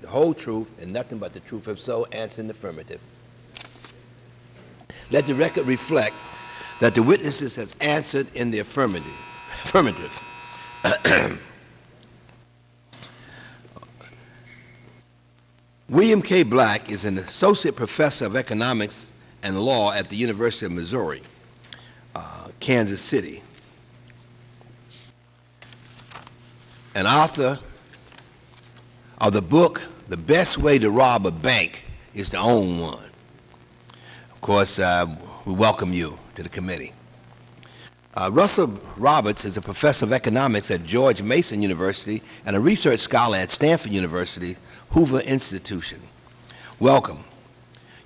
the whole truth, and nothing but the truth? If so, answer in the affirmative. Let the record reflect that the witnesses has answered in the affirmative. Affirmative. William K. Black is an associate professor of economics and law at the University of Missouri, uh, Kansas City. An author of the book, The Best Way to Rob a Bank is to Own One. Of course, uh, we welcome you to the committee. Uh, Russell Roberts is a professor of economics at George Mason University and a research scholar at Stanford University Hoover Institution. Welcome.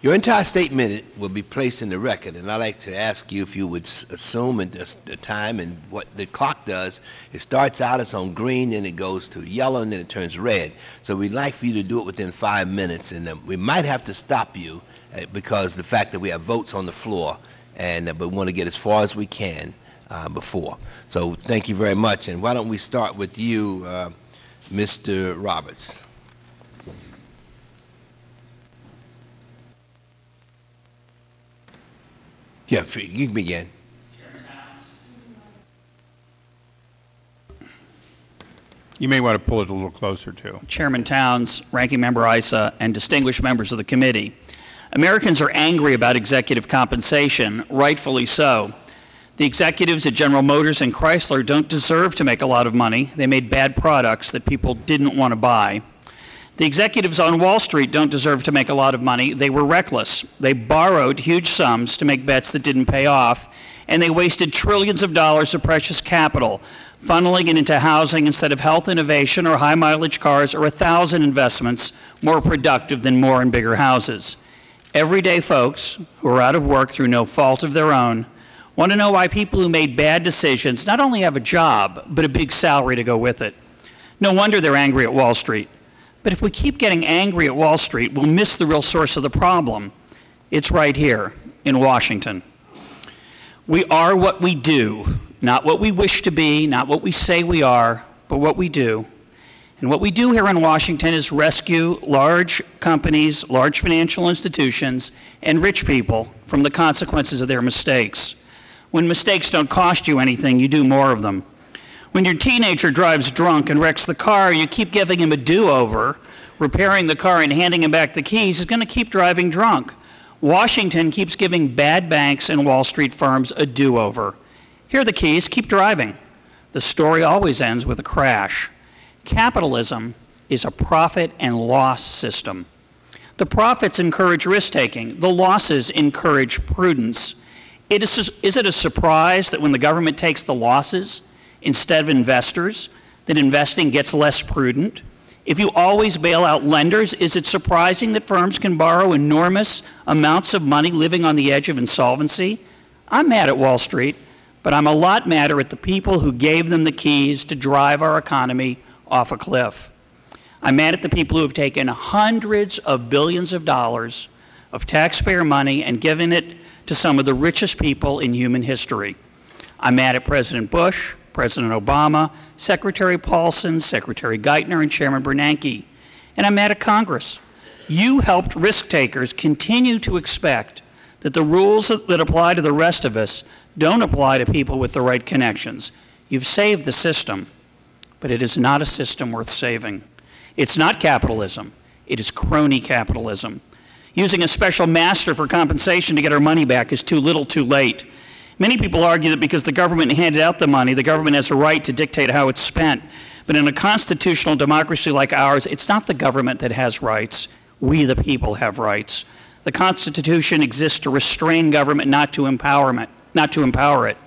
Your entire statement will be placed in the record, and I'd like to ask you if you would assume the time and what the clock does. It starts out, it's on green, then it goes to yellow, and then it turns red. So we'd like for you to do it within five minutes, and we might have to stop you uh, because the fact that we have votes on the floor, and uh, but we want to get as far as we can uh, before. So thank you very much, and why don't we start with you, Mr. Roberts. Yeah, you can begin. You may want to pull it a little closer, too. Chairman Towns, Ranking Member Issa, and distinguished members of the committee. Americans are angry about executive compensation, rightfully so. The executives at General Motors and Chrysler don't deserve to make a lot of money. They made bad products that people didn't want to buy. The executives on Wall Street don't deserve to make a lot of money. They were reckless. They borrowed huge sums to make bets that didn't pay off, and they wasted trillions of dollars of precious capital, funneling it into housing instead of health innovation or high mileage cars or a thousand investments more productive than more and bigger houses. Everyday folks who are out of work through no fault of their own want to know why people who made bad decisions not only have a job, but a big salary to go with it. No wonder they're angry at Wall Street. But if we keep getting angry at Wall Street, we'll miss the real source of the problem. It's right here in Washington. We are what we do, not what we wish to be, not what we say we are, but what we do. And what we do here in Washington is rescue large companies, large financial institutions, and rich people from the consequences of their mistakes. When mistakes don't cost you anything, you do more of them. When your teenager drives drunk and wrecks the car, you keep giving him a do over, repairing the car and handing him back the keys, he's going to keep driving drunk. Washington keeps giving bad banks and Wall Street firms a do over. Here are the keys, keep driving. The story always ends with a crash. Capitalism is a profit and loss system. The profits encourage risk taking, the losses encourage prudence. It is, is it a surprise that when the government takes the losses, instead of investors, that investing gets less prudent? If you always bail out lenders, is it surprising that firms can borrow enormous amounts of money living on the edge of insolvency? I'm mad at Wall Street, but I'm a lot madder at the people who gave them the keys to drive our economy off a cliff. I'm mad at the people who have taken hundreds of billions of dollars of taxpayer money and given it to some of the richest people in human history. I'm mad at President Bush, President Obama, Secretary Paulson, Secretary Geithner, and Chairman Bernanke. And I'm mad at Congress. You helped risk takers continue to expect that the rules that apply to the rest of us don't apply to people with the right connections. You've saved the system, but it is not a system worth saving. It's not capitalism, it is crony capitalism. Using a special master for compensation to get our money back is too little too late. Many people argue that because the government handed out the money, the government has a right to dictate how it's spent. But in a constitutional democracy like ours, it's not the government that has rights. We, the people, have rights. The Constitution exists to restrain government, not to empowerment, not to empower it.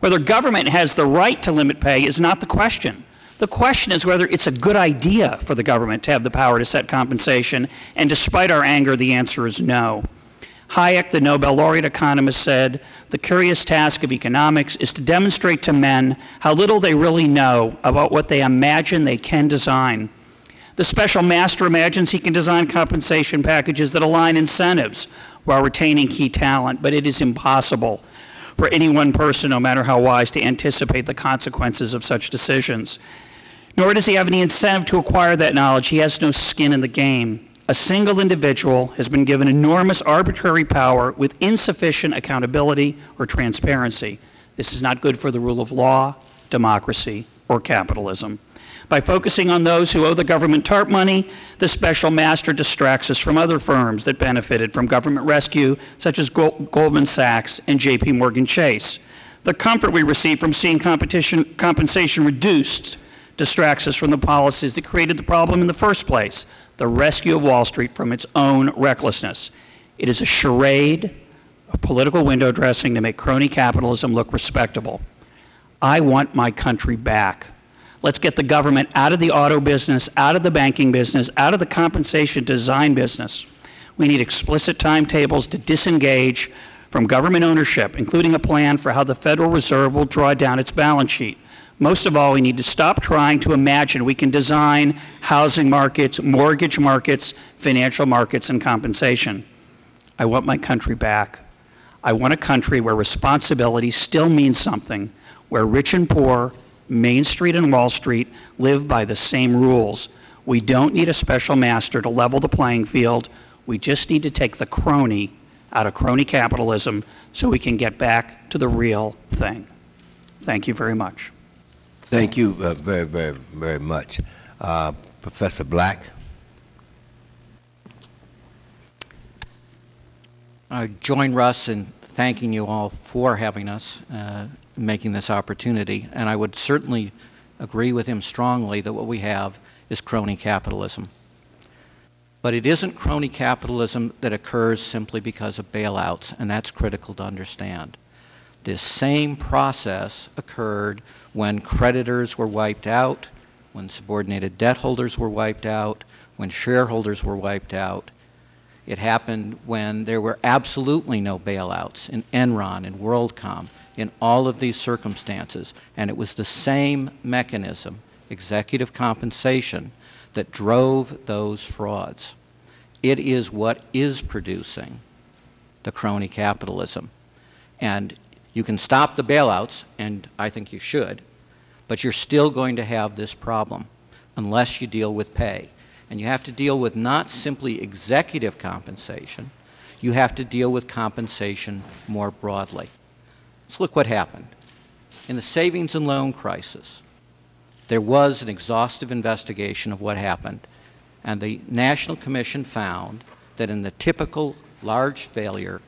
Whether government has the right to limit pay is not the question. The question is whether it's a good idea for the government to have the power to set compensation, and despite our anger, the answer is no. Hayek, the Nobel laureate economist, said, The curious task of economics is to demonstrate to men how little they really know about what they imagine they can design. The special master imagines he can design compensation packages that align incentives while retaining key talent, but it is impossible for any one person, no matter how wise, to anticipate the consequences of such decisions. Nor does he have any incentive to acquire that knowledge. He has no skin in the game. A single individual has been given enormous arbitrary power with insufficient accountability or transparency. This is not good for the rule of law, democracy, or capitalism. By focusing on those who owe the government TARP money, the special master distracts us from other firms that benefited from government rescue, such as Gol- Goldman Sachs and JP Morgan Chase. The comfort we receive from seeing competition, compensation reduced distracts us from the policies that created the problem in the first place the rescue of Wall Street from its own recklessness. It is a charade of political window dressing to make crony capitalism look respectable. I want my country back. Let's get the government out of the auto business, out of the banking business, out of the compensation design business. We need explicit timetables to disengage from government ownership, including a plan for how the Federal Reserve will draw down its balance sheet. Most of all, we need to stop trying to imagine we can design housing markets, mortgage markets, financial markets, and compensation. I want my country back. I want a country where responsibility still means something, where rich and poor, Main Street and Wall Street live by the same rules. We don't need a special master to level the playing field. We just need to take the crony out of crony capitalism so we can get back to the real thing. Thank you very much. Thank you uh, very, very, very much. Uh, Professor Black? I join Russ in thanking you all for having us, uh, making this opportunity, and I would certainly agree with him strongly that what we have is crony capitalism. But it isn't crony capitalism that occurs simply because of bailouts, and that's critical to understand. This same process occurred when creditors were wiped out, when subordinated debt holders were wiped out, when shareholders were wiped out, it happened when there were absolutely no bailouts in Enron and WorldCom, in all of these circumstances. And it was the same mechanism, executive compensation, that drove those frauds. It is what is producing the crony capitalism. And you can stop the bailouts, and I think you should, but you're still going to have this problem unless you deal with pay. And you have to deal with not simply executive compensation, you have to deal with compensation more broadly. Let's look what happened. In the savings and loan crisis, there was an exhaustive investigation of what happened, and the National Commission found that in the typical large failure,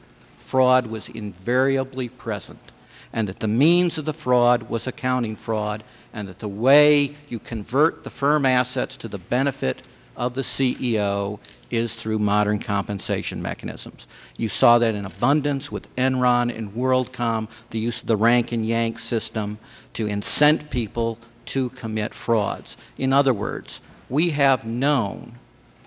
fraud was invariably present, and that the means of the fraud was accounting fraud, and that the way you convert the firm assets to the benefit of the CEO is through modern compensation mechanisms. You saw that in abundance with Enron and WorldCom, the use of the rank and yank system to incent people to commit frauds. In other words, we have known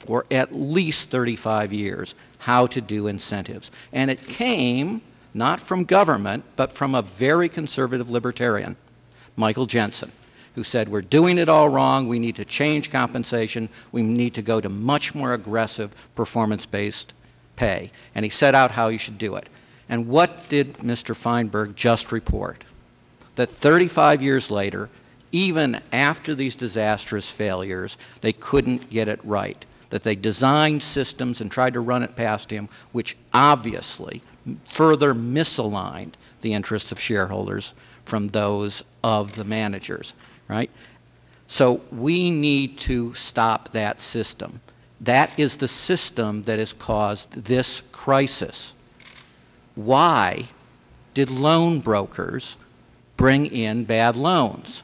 for at least 35 years how to do incentives. And it came not from government, but from a very conservative libertarian, Michael Jensen who said, We're doing it all wrong. We need to change compensation. We need to go to much more aggressive performance based pay. And he set out how you should do it. And what did Mr. Feinberg just report? That 35 years later, even after these disastrous failures, they couldn't get it right. That they designed systems and tried to run it past him, which obviously further misaligned the interests of shareholders from those of the managers right? So we need to stop that system. That is the system that has caused this crisis. Why did loan brokers bring in bad loans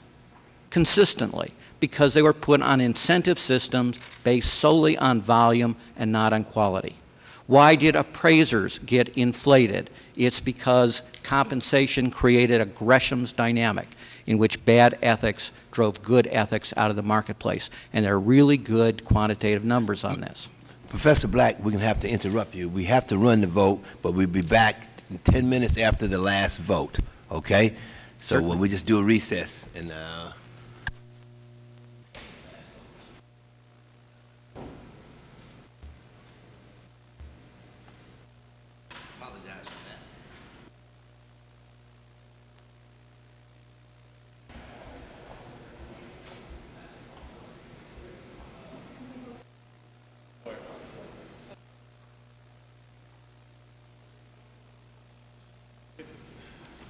consistently? Because they were put on incentive systems based solely on volume and not on quality. Why did appraisers get inflated? It's because compensation created a Gresham's dynamic in which bad ethics drove good ethics out of the marketplace. And there are really good quantitative numbers on this. Professor Black, we're going to have to interrupt you. We have to run the vote, but we'll be back 10 minutes after the last vote, okay? So Certainly. we just do a recess and uh,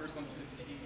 responsibility.